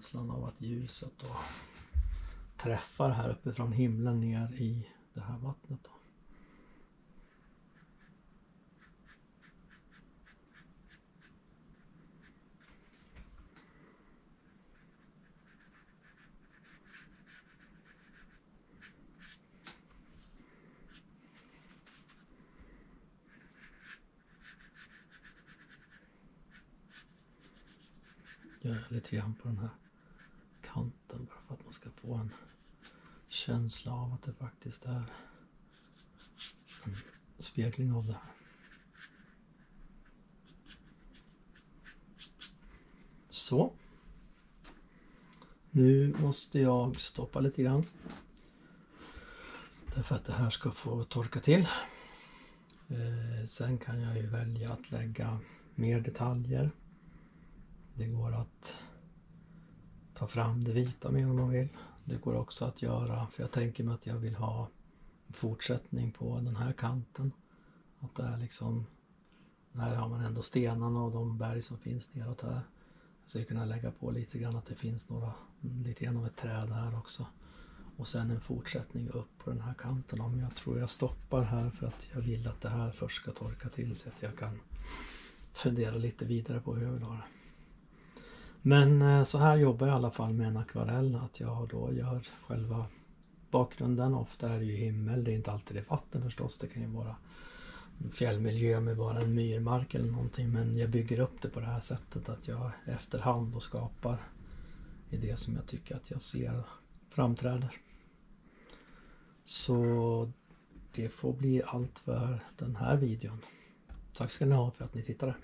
känslan av att ljuset då träffar här uppifrån himlen ner i det här vattnet. Då. Jag är lite grann på den här kanten bara för att man ska få en känsla av att det faktiskt är en spegling av det här. Så. Nu måste jag stoppa lite grann. Därför att det här ska få torka till. Eh, sen kan jag ju välja att lägga mer detaljer. Det går att ta fram det vita mer om man vill. Det går också att göra, för jag tänker mig att jag vill ha en fortsättning på den här kanten. Att det är liksom, här har man ändå stenarna och de berg som finns neråt här. Så jag kunna lägga på lite grann att det finns några, lite grann av ett träd här också. Och sen en fortsättning upp på den här kanten. Om jag tror jag stoppar här för att jag vill att det här först ska torka till så att jag kan fundera lite vidare på hur jag vill ha det. Men eh, så här jobbar jag i alla fall med en akvarell. Att jag då gör själva bakgrunden. Ofta är det ju himmel. Det är inte alltid det är vatten förstås. Det kan ju vara en fjällmiljö med bara en myrmark eller någonting. Men jag bygger upp det på det här sättet att jag efterhand och skapar i det som jag tycker att jag ser framträder. Så det får bli allt för den här videon. Tack ska ni ha för att ni tittade.